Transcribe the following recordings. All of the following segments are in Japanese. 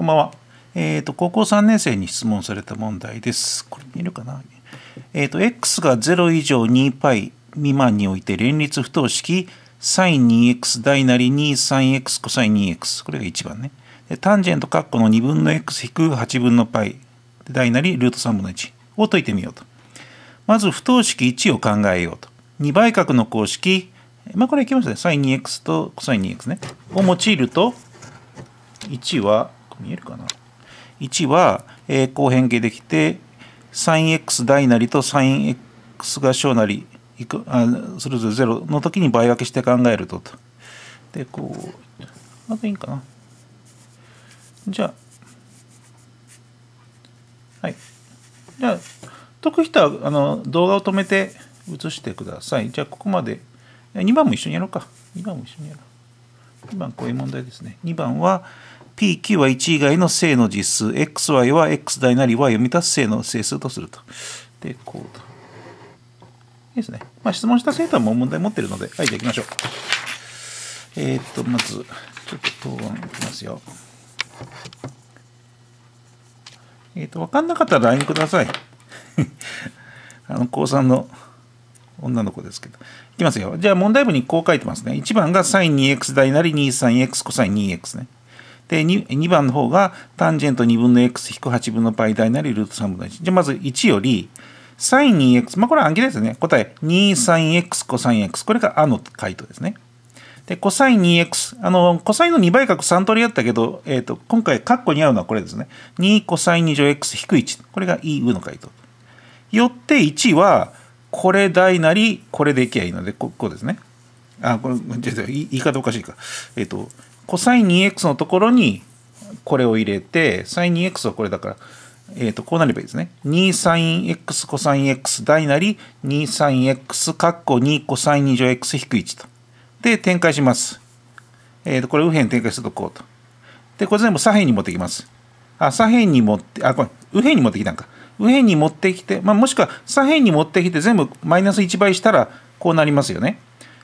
こんばんは。えっ、ー、と、高校3年生に質問された問題です。これ見えるかな？えっ、ー、と、x が0以上 2π 未満において連立不等式 sin2x 大なり 23x cos2x これが1番ね。でタンジェント括弧の2分の x 引く8分の π 大なりルート3分の1を解いてみようと。まず不等式1を考えようと。2倍角の公式、まあこれいきますね。sin2x と cos2x ね。を用いると、1は、見えるかな ?1 は、えー、後変形できて、sinx 大なりと sinx が小なり、いくあそれぞれ0の時に倍分けして考えるとと。で、こう、まずいいかな？じゃあ、はい。じゃあ、解く人はあの動画を止めて映してください。じゃあ、ここまで。2番も一緒にやろうか。2番も一緒にやろう。2番、こういう問題ですね。2番は、PQ は1以外の正の実数、XY は X 大なり Y を満たす正の整数とすると。で、こうと。いいですね。まあ、質問した生徒はもう問題持ってるので、はい、じゃあ行きましょう。えー、っと、まず、ちょっと答案いきますよ。えー、っと、わかんなかったら LINE ください。あの、高3の女の子ですけど。いきますよ。じゃあ問題文にこう書いてますね。1番が sin2x 大なり 23x コサイン 2x ね。で2、2番の方がタンジェント2分の x 引く8分の π 大なりルート3分の1。じゃあまず1より sin2x、まあこれは暗記ですね。答え 23x コサイン x。これがあの回答ですね。で、コサイン 2x。あの、コサインの2倍角3通りあったけど、えっ、ー、と、今回、カッコに合うのはこれですね。2コサイン2乗 x 引く1。これが E 上の回答。よって1は、これ大なり、これでいけばいいので、ここうですね。あ、これ、言い方おかしいか。えっ、ー、と、コサイン 2x のところにこれを入れて、サイン 2x はこれだから、えっ、ー、と、こうなればいいですね。2サイン x コサイン x 大なり、2サイン x カッコ2コサイン2乗 x 引く1と。で、展開します。えっ、ー、と、これ右辺展開するとこうと。で、これ全部左辺に持ってきます。あ、左辺に持って、あ、これ、右辺に持ってきたんか。右辺に持ってきて、まあ、もしくは左辺に持ってきて全部マイナス1倍したらこうなりますよね。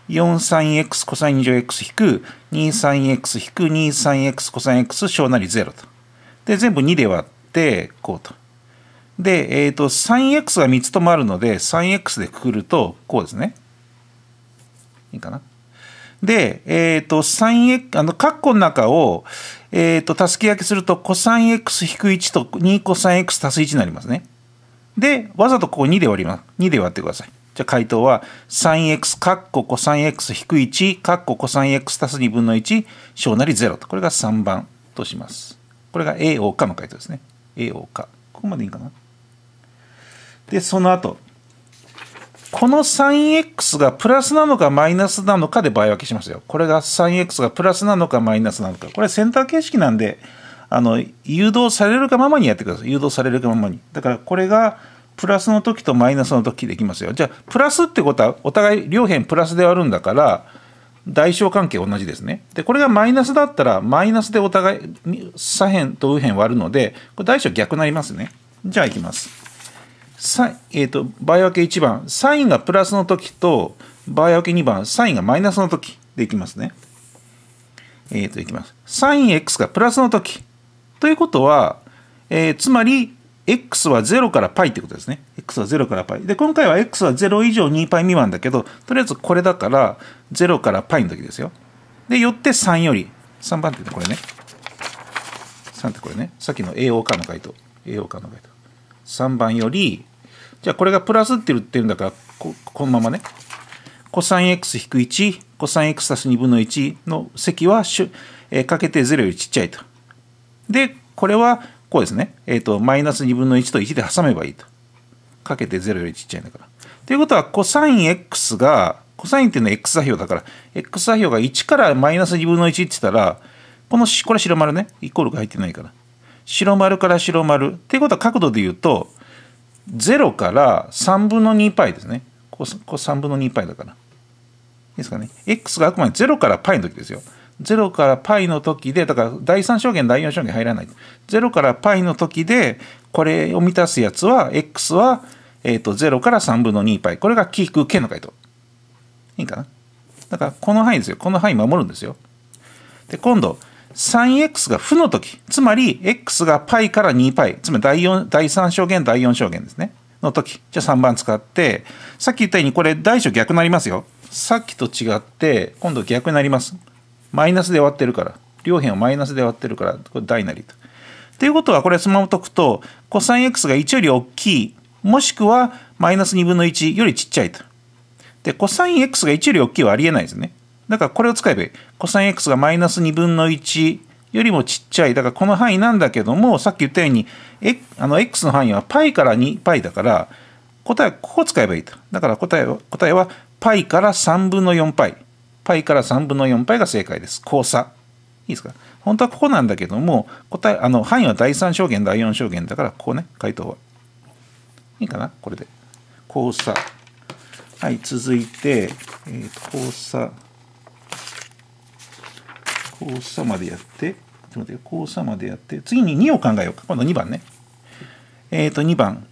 43x コサイン2乗 x 引く 23x 引く 23x コサイン x 小なり0と。で、全部2で割って、こうと。で、えっ、ー、と、3x が3つともあるので、3x でくくると、こうですね。いいかな。で、えっ、ー、と、3x、あの、括弧の中を、えっ、ー、と、たすき分けすると、コサイン x 引く1と2コサイン x 足す1になりますね。で、わざとここ2で割ります。2で割ってください。じゃあ回答は 3x カッココサン x 引く1カッココサン x 足す2分の1小なり0とこれが3番としますこれが A をかの回答ですね A をかここまでいいかなでその後この 3x がプラスなのかマイナスなのかで倍分けしますよこれが 3x がプラスなのかマイナスなのかこれセンター形式なんであの誘導されるがままにやってください誘導されるがままにだからこれがプラスの時とマイナスの時できますよ。じゃあ、プラスってことは、お互い両辺プラスで割るんだから、代償関係同じですね。で、これがマイナスだったら、マイナスでお互い左辺と右辺割るので、これ大小逆になりますね。じゃあ、いきます。えっ、ー、と、倍分け1番、サインがプラスの時と、倍分け2番、サインがマイナスの時でいきますね。えっ、ー、と、いきます。サイン x がプラスの時。ということは、えー、つまり、x は0から π ってことですね。x は0から π。で、今回は x は0以上 2π 未満だけど、とりあえずこれだから0から π の時ですよ。で、よって3より、3番ってこれね。3ってこれね。さっきの AO 化の回答。AO 化の回答。 3番より、じゃあこれがプラスって言ってるんだから、ここのままね。コサイン x 引く1、コサイン x 足す2分の1の積はしゅ、えー、かけて0よりちっちゃいと。で、これはこうですね。えっ、ー、と、マイナス2分の1と1で挟めばいいと。かけて0よりちっちゃいんだから。ということは、コサイン x が、コサインっていうのは x 座標だから、x 座標が1からマイナス2分の1って言ったら、この、これ白丸ね。イコールが入ってないから。白丸から白丸っていうことは角度で言うと0から3分の2パイですね。こうこう3分の2パイだから。いいですかね。x があくまで0からパイの時ですよ。0からパイの時で、だから第3証言、第4証言入らない。0からパイの時で、これを満たすやつは、x は、えー、と0から3分の2パイ。これが q く k の回答。いいかな。だからこの範囲ですよ。この範囲守るんですよ。で、今度、3x が負の時、つまり x が π から 2π、つまり第4第3象限、第4象限ですね。の時。じゃあ3番使って、さっき言ったようにこれ大小逆になりますよ。さっきと違って、今度逆になります。マイナスで割ってるから。両辺をマイナスで割ってるから、これ大なりと。ということは、これそのまま解くと、コサイン x が1より大きい、もしくはマイナス2分の1よりちっちゃいと。で、コサイン x が1より大きいはありえないですね。だからこれを使えばいい。コサイン x がマイナス2分の1よりもちっちゃい。だからこの範囲なんだけども、さっき言ったように、えあの x の範囲は π から 2π だから、答えはここ使えばいいと。だから答えは、答えは π から3分の 4π。π から3分の 4π が正解です。交差。いいですか本当はここなんだけども、答え、あの、範囲は第3象限、第4象限だから、ここね、回答は。いいかなこれで。交差。はい、続いて、えー、と交差。 交差までやって、ちょっと待って、交差までやって、次に2を考えようか。今度2番ね。えっ、ー、と、2番。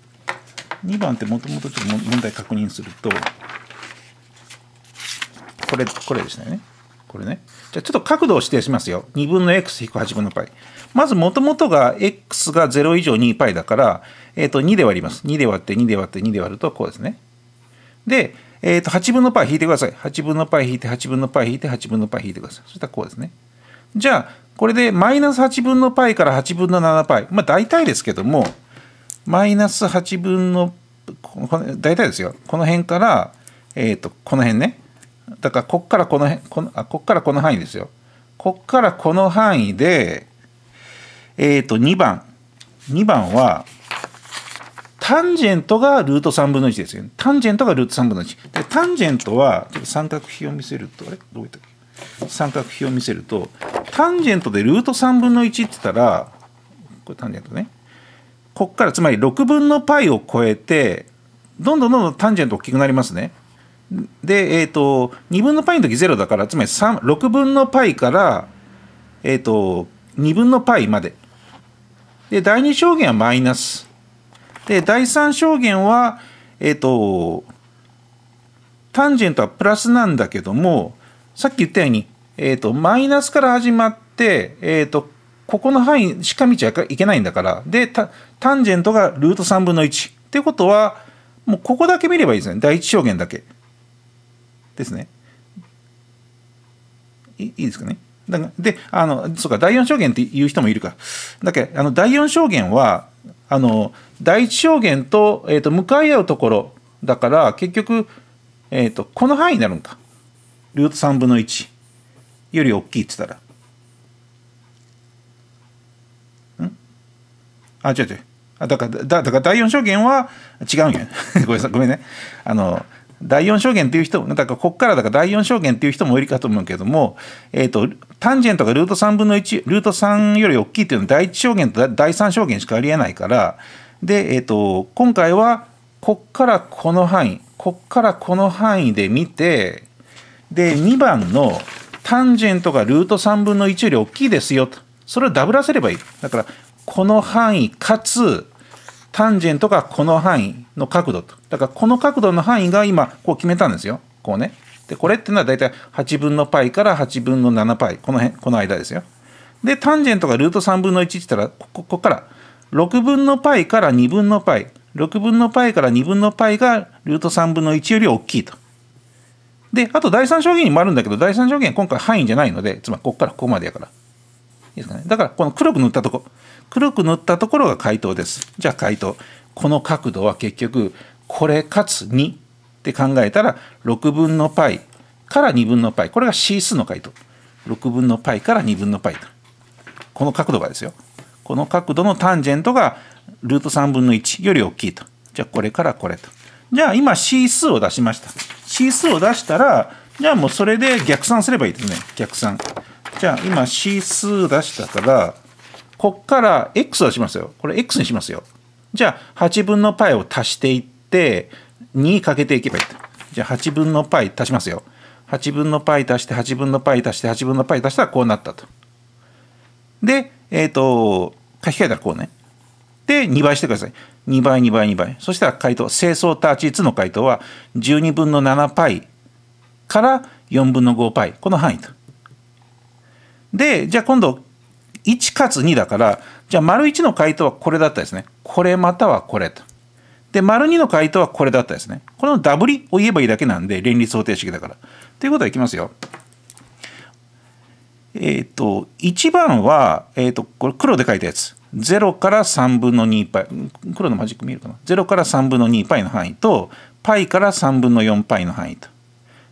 2番ってもともとちょっと問題確認すると、これ、これでしたよね。これね。じゃあちょっと角度を指定しますよ。2分の x-8 分の π。まずもともとが x が0以上 2π だから、えっ、ー、と2で割ります。2で割って2で割って2で割るとこうですね。で、えっ、ー、と8分の π 引いてください。8分の π 引いて8分の π 引いて8分の π 引いてください。そしたらこうですね。 じゃあ、これでマイナス8分の π から8分の 7π。まあ大体ですけども、マイナス8分の、大体ですよ。この辺から、えっ、ー、と、この辺ね。だから、こっからこの辺、このあこっからこの範囲ですよ。こっからこの範囲で、えっ、ー、と、2番。2番は、タンジェントがルート3分の1ですよね。タンジェントがルート3分の1。で、タンジェントは、ちょっと三角比を見せると、あれ？どういったっけ？三角比を見せると、タンジェントでルート3分の1って言ったら、これタンジェントね。こっからつまり6分の π を超えて、どんどんどんどんタンジェント大きくなりますね。で、えっ、ー、と、2分の π の時0だから、つまり6分の π から、えっ、ー、と、2分の π まで。で、第2象限はマイナス。で、第3象限は、えっ、ー、と、タンジェントはプラスなんだけども、 さっき言ったように、えっ、と、マイナスから始まって、えっ、と、ここの範囲しか見ちゃいけないんだから、で、タンジェントがルート3分の1。っていうことは、もうここだけ見ればいいですね。第一象限だけ。ですね。いいですかね。で、あの、そうか、第4象限っていう人もいるか。だけど、あの、第4象限は、あの、第一象限と、えっ、ー、と、向かい合うところだから、結局、えっ、ー、と、この範囲になるんか。ルート3分の1より大きいって言ったら。ん？あ、違う違う。あだから、だだから第4象限は違うんや。ごめんなさい、ごめんね。あの、第4象限っていう人だからこっからだから第4象限っていう人もいるかと思うけども、えっ、ー、と、タンジェントがルート3分の1、ルート3より大きいっていうのは第1象限と第3象限しかありえないから、で、えっ、ー、と、今回はこっからこの範囲、こっからこの範囲で見て、で、2番のタンジェントがルート3分の1より大きいですよと。それをダブらせればいい。だから、この範囲かつ、タンジェントがこの範囲の角度と。だからこの角度の範囲が今こう決めたんですよ。こうね。で、これっていうのは大体8分の π から8分の 7π。この辺、この間ですよ。で、タンジェントがルート3分の1って言ったら、こここから6分の π から2分の π。6分の π から2分の π がルート3分の1より大きいと。 で、あと第3象限にもあるんだけど、第3象限今回範囲じゃないので、つまりここからここまでやから。いいですかね。だからこの黒く塗ったとこ。黒く塗ったところが回答です。じゃあ回答。この角度は結局、これかつ2って考えたら、6分の π から2分の π。これが C 数の回答。6分の π から2分の π と。この角度がですよ。この角度のタンジェントがルート3分の1より大きいと。じゃあこれからこれと。 じゃあ今 C 数を出しました。C 数を出したら、じゃあもうそれで逆算すればいいですね。逆算。じゃあ今 C 数出したから、こっから x 出しますよ。これ x にしますよ。じゃあ8分の π を足していって、2かけていけばいいと。じゃあ8分の π 足しますよ。8分の π 足して8分の π 足して8分の π 足したらこうなったと。で、えっ、ー、と、書き換えたらこうね。 で、2倍してください。2倍、2倍、2倍。そしたら回答、清掃ターチ1の回答は12分の 7π から4分の 5π。この範囲と。で、じゃあ今度、1かつ2だから、じゃあ丸1の回答はこれだったですね。これまたはこれと。で、丸2の回答はこれだったですね。このダブリを言えばいいだけなんで、連立方程式だから。ということはいきますよ。えっ、ー、と、1番は、えっ、ー、と、これ黒で書いたやつ。0から3分の2パイ。黒のマジック見えるかな ?0 から3分の2パイの範囲と、パイから3分の4パイの範囲と。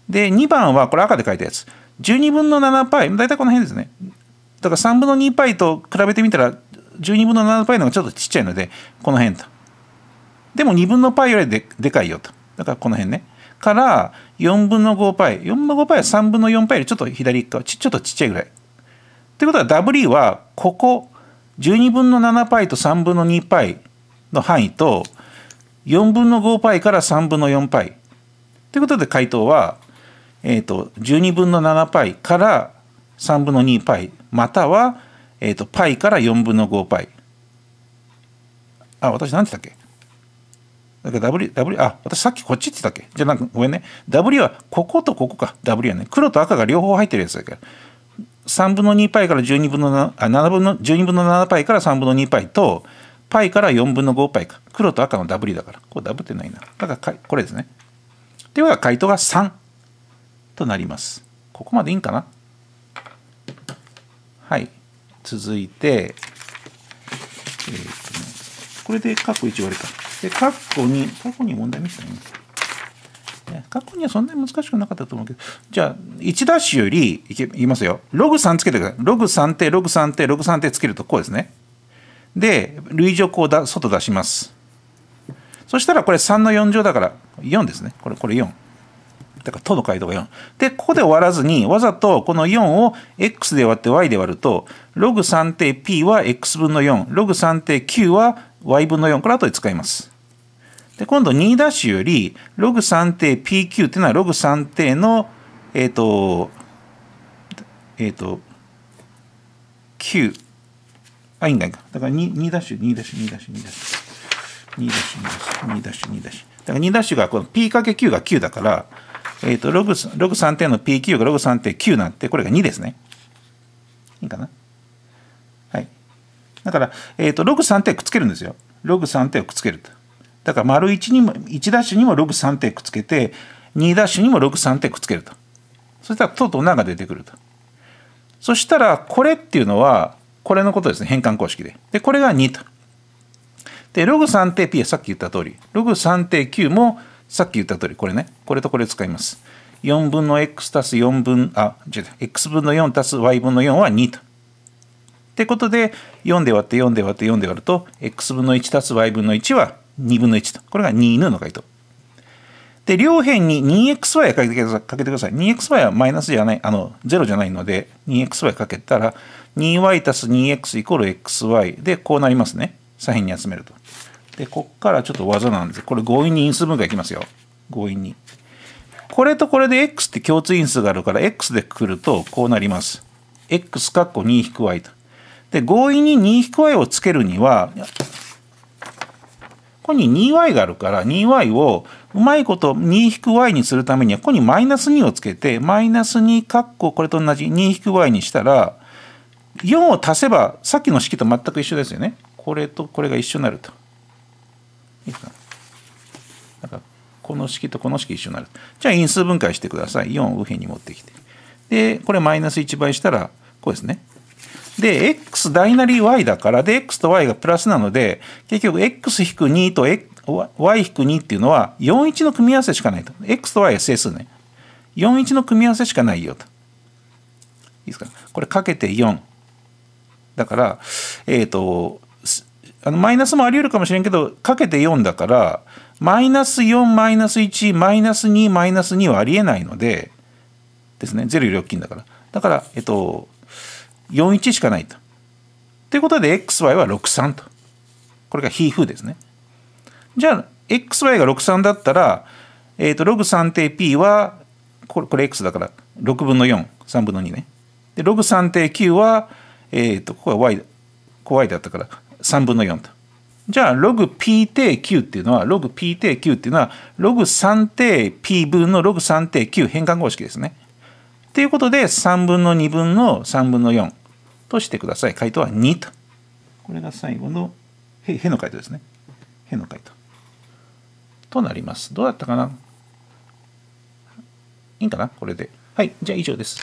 で、2番はこれ赤で書いたやつ。12分の7パイ。だいたいこの辺ですね。だから3分の2パイと比べてみたら、12分の7パイの方がちょっとちっちゃいので、この辺と。でも2分のパイよりででかいよと。だからこの辺ね。から4分の5パイ。4分の5パイは3分の4パイよりちょっと左側、ちょっとちっちゃいぐらい。ってことは W はここ12分の7パイと3分の2パイの範囲と4分の5パイから3分の4パイ。ということで回答は、え、ー、と、12分の7パイから3分の2パイ、または、え、ー、と、パイから4分の5パイ。あ、私何て言ったっけ？だから W、W、あ、私さっきこっちって言ったっけ？じゃなんかごめんね。W はこことここか。W はね。黒と赤が両方入ってるやつだから。3分の2パイから12分の7、あ、7分の、12分の7パイから3分の2パイと、パイから4分の5パイか。黒と赤の W だから。これ W ってないな。だからこれですね。では回答が3となります。ここまでいいんかな？はい。続いて、えー、っとね、これで括弧1終わりか。で、括弧2、括弧2問題見せたね。括弧2はそんなに難しくなかったと思うけど、じゃあ、1ダッシュより、いきますよ。ログ3つけてください。ログ3手、ログ3手、ログ3手つけるとこうですね。で、類乗項だ外出します。そしたらこれ3の4乗だから4ですね。これ、これ4。だから、との回答が4。で、ここで終わらずに、わざとこの4を x で割って y で割ると、ログ3手 p は x 分の4、ログ3手 q は y 分の4。これ後で使います。で、今度2ダッシュより、ログ3定 PQ っていうのはログ3定の、えっ、ー、と、えっ、ー、と、9。あ、いいんだいいか。だから2、2ダッシュ、2ダッシュ、2ダッシュ、2ダッシュ。2ダッシュ、2ダッシュ、2ダッシュ。だから2ダッシュがこの P×9 が9だから、えっ、ー、と、ログ、ログ3点の PQ がログ3点9なんて、これが2ですね。いいかな？はい。だから、えっ、ー、と、ログ3点くっつけるんですよ。ログ3点をくっつけると。だから丸1にも、1ダッシュにもログ3点くっつけて、2ダッシュにもログ3点くっつけると。そしたらとうとう7が出てくると。そしたら、これっていうのは、これのことですね。変換公式で。で、これが2と。で、ログ3点 P はさっき言った通り。ログ3点9もさっき言った通り、これね。これとこれ使います。4分の x 足す4分、あ、違う、x 分の4足す y 分の4は2と。ってことで、4で割って4で割って4で割ると、x 分の1足す y 分の1は2分の1と。これが2の回答。で、両辺に 2xy をかけてかけてください。2xy はマイナスじゃない、あの、0じゃないので、2xy かけたら、2y 足す 2x イコール xy で、こうなりますね。左辺に集めると。で、こっからちょっと技なんです。これ強引に因数分解いきますよ。強引に。これとこれで x って共通因数があるから、x でくるとこうなります。x かっこ 2-y と。で、強引に 2-y をつけるには、ここに 2y があるから 2y をうまいこと 2-y にするためにはここにマイナス2をつけてマイナス2カッコこれと同じ 2-y にしたら4を足せばさっきの式と全く一緒ですよね。これとこれが一緒になると。いいですか？だかこの式とこの式一緒になる。じゃあ因数分解してください。4を右辺に持ってきて。で、これマイナス1倍したらこうですね。で、x 大なり y だから、で、x と y がプラスなので、結局 x 引く2と y 引く2っていうのは41の組み合わせしかないと。x と y は整数ね。41の組み合わせしかないよと。いいですか？これかけて4。だから、えっ、ー、と、あのマイナスもあり得るかもしれんけど、かけて4だから、マイナス4、マイナス1、マイナス2、マイナス2はありえないので、ですね。0より大きいんだから。だから、えっと、41しかないと。ということで xy は63と。これが比風ですね。じゃあ xy が63だったら、えっ、ー、と、ログ3定 p は、これこれ x だから6分の4、3分の2ね。で、ログ3定 q は、えっ、ー、と、ここは y、こ y だったから3分の4と。じゃあ、ログ p 定 q っていうのは、ログ p 定 q っていうのは、ログ3定 p 分のログ3定 q 変換公式ですね。ということで、3分の2分の3分の4としてください。回答は2と。これが最後のへへの回答ですね。への回答。となります。どうだったかな？いいんかな？これで。はい。じゃあ以上です。